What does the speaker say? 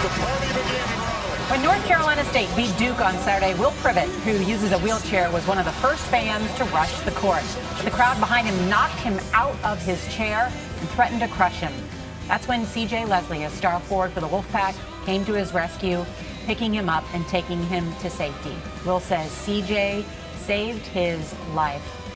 When North Carolina State beat Duke on Saturday, Will Privette, who uses a wheelchair, was one of the first fans to rush the court. But the crowd behind him knocked him out of his chair and threatened to crush him. That's when C.J. Leslie, a star forward for the Wolfpack, came to his rescue, picking him up and taking him to safety. Will says C.J. saved his life.